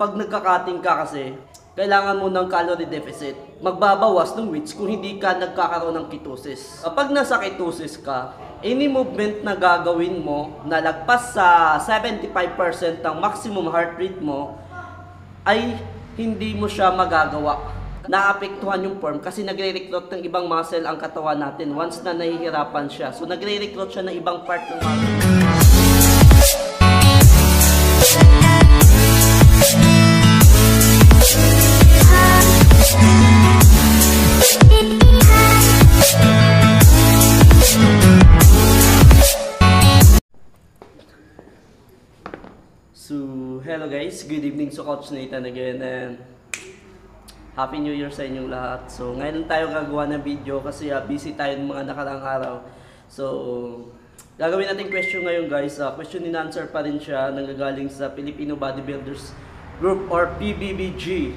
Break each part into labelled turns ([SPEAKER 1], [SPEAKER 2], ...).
[SPEAKER 1] pag nagkakating ka kasi, kailangan mo ng calorie deficit. Magbabawas ng weights kung hindi ka nagkakaroon ng ketosis. Kapag nasa ketosis ka, any movement na gagawin mo na lagpas sa 75% ng maximum heart rate mo, ay hindi mo siya magagawa. Naapektuhan yung form kasi nagre-recruit ng ibang muscle ang katawan natin once na nahihirapan siya. So nagre-recruit siya ng ibang part ng muscle. Hello guys. Good evening sa Coach Nathan again and Happy New Year sa inyong lahat. So, ngayon tayo gagawa ng video kasi uh, busy tayo ng mga nakarang araw. So, gagawin natin question ngayon guys. Uh, question and answer pa rin siya nanggagaling sa Filipino Bodybuilders Group or PBBG.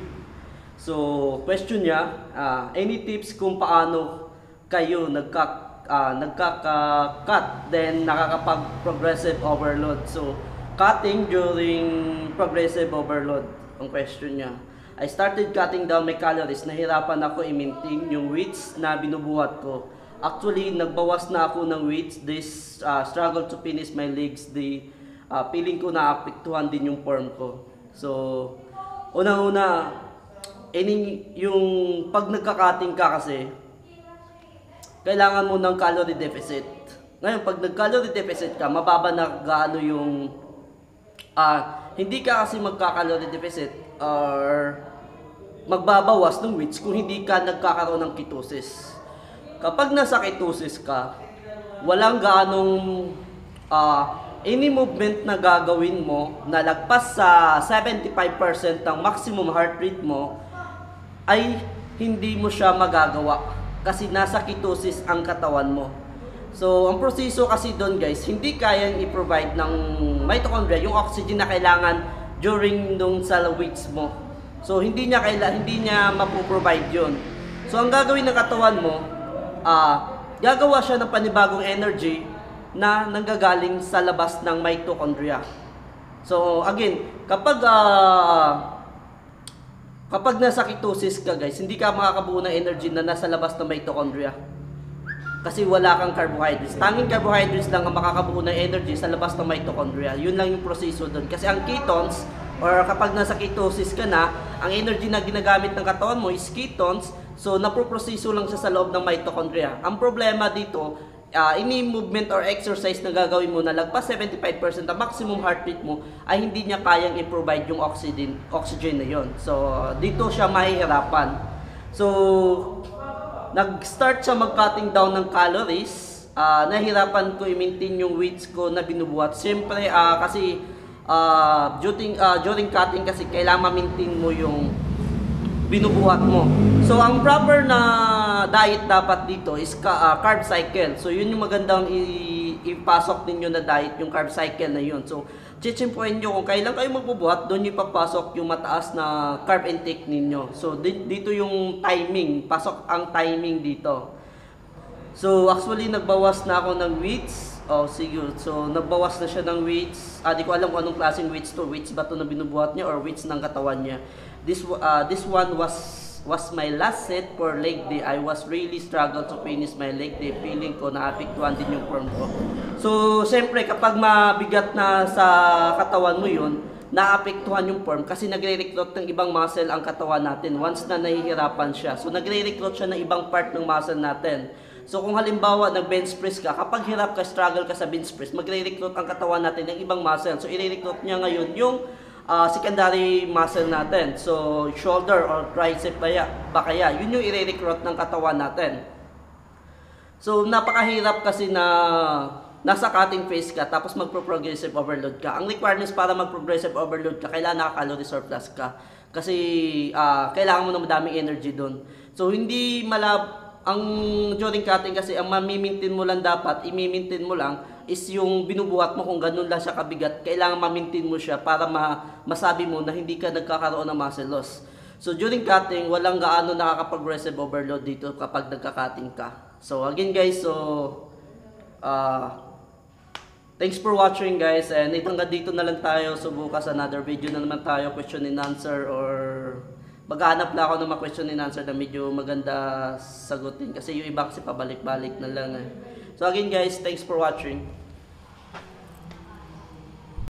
[SPEAKER 1] So, question niya, uh, any tips kung paano kayo nagka, uh, nagkaka-cut then nakakapag-progressive overload. So, cutting during progressive overload ang question niya. I started cutting down my calories. Nahirapan ako i-maintain yung weights na binubuhat ko. Actually, nagbawas na ako ng weights. This uh, struggle to finish my legs. The uh, feeling ko na apektuhan din yung form ko. So, unang-una, any, yung pag nagka-cutting ka kasi, kailangan mo ng calorie deficit. Ngayon, pag nag-calorie deficit ka, mababa na gaano yung ah hindi ka kasi magka-calorie deficit or magbabawas ng weights kung hindi ka nagkakaroon ng ketosis. Kapag nasa ketosis ka, walang gaanong ah any movement na gagawin mo na lagpas sa 75% ng maximum heart rate mo ay hindi mo siya magagawa kasi nasa ketosis ang katawan mo. So, ang proseso kasi doon guys, hindi kayang i-provide ng mitochondria yung oxygen na kailangan during nung sa weights mo. So, hindi niya kaila, hindi niya mapoprovide yun. So, ang gagawin ng katawan mo, ah, gagawa siya ng panibagong energy na nanggagaling sa labas ng mitochondria. So, again, kapag ah, kapag nasa ketosis ka guys, hindi ka makakabuo ng energy na nasa labas ng mitochondria. Kasi wala kang carbohydrates. Tanging carbohydrates lang ang makakabuo ng energy sa labas ng mitochondria. Yun lang yung proseso doon. Kasi ang ketones, or kapag nasa ketosis ka na, ang energy na ginagamit ng katawan mo is ketones, so napoproseso lang siya sa loob ng mitochondria. Ang problema dito, uh, any movement or exercise na gagawin mo na lagpas 75% ang maximum heart rate mo ay hindi niya kayang i-provide yung oxygen, oxygen na yon. So, dito siya mahihirapan. So, nag-start siya mag-cutting down ng calories. Uh, nahirapan ko i-maintain yung weights ko na binubuhat. Siyempre, uh, kasi uh, during, uh, during cutting kasi kailangan ma-maintain mo yung binubuhat mo. So, ang proper na diet dapat dito is ka, uh, carb cycle. So, yun yung magandang i- ipasok ninyo na diet, yung carb cycle na yun. So, chichimpuin nyo kung kailan kayo magbubuhat, doon yung papasok yung mataas na carb intake ninyo. So, dito yung timing, pasok ang timing dito. So, actually, nagbawas na ako ng weights. Oh, sige. So, nagbawas na siya ng weights. Ah, di ko alam kung anong klaseng weights to. Weights ba to na binubuhat niya or weights ng katawan niya. This uh, this one was was my last set for leg day. I was really struggle to finish my leg day. Feeling ko na apektuhan din yung form ko. So, siyempre, kapag mabigat na sa katawan mo yun, naapektuhan yung form kasi nagre-recruit ng ibang muscle ang katawan natin once na nahihirapan siya. So, nagre-recruit siya ng ibang part ng muscle natin. So, kung halimbawa nag-bench press ka, kapag hirap ka, struggle ka sa bench press, magre-recruit ang katawan natin ng ibang muscle. So, i-recruit niya ngayon yung uh, secondary muscle natin. So, shoulder or tricep kaya, ba kaya, yun yung i-recruit ng katawan natin. So, napakahirap kasi na nasa cutting phase ka tapos magpo-progressive overload ka. Ang requirements para mag-progressive overload ka, kailangan naka-calorie surplus ka. Kasi uh, kailangan mo ng madaming energy doon. So, hindi malab ang during cutting kasi ang mamimintin mo lang dapat, imimintin mo lang is yung binubuhat mo kung ganun lang siya kabigat. Kailangan mamintin mo siya para ma masabi mo na hindi ka nagkakaroon ng muscle loss. So during cutting, walang gaano nakaka-progressive overload dito kapag nagka-cutting ka. So again guys, so uh, Thanks for watching guys and hanggang dito na lang tayo. So bukas another video na naman tayo, question and answer or maghanap lang ako ng mga question and answer na medyo maganda sagutin kasi yung iba kasi pabalik-balik na lang eh. So again guys, thanks for watching.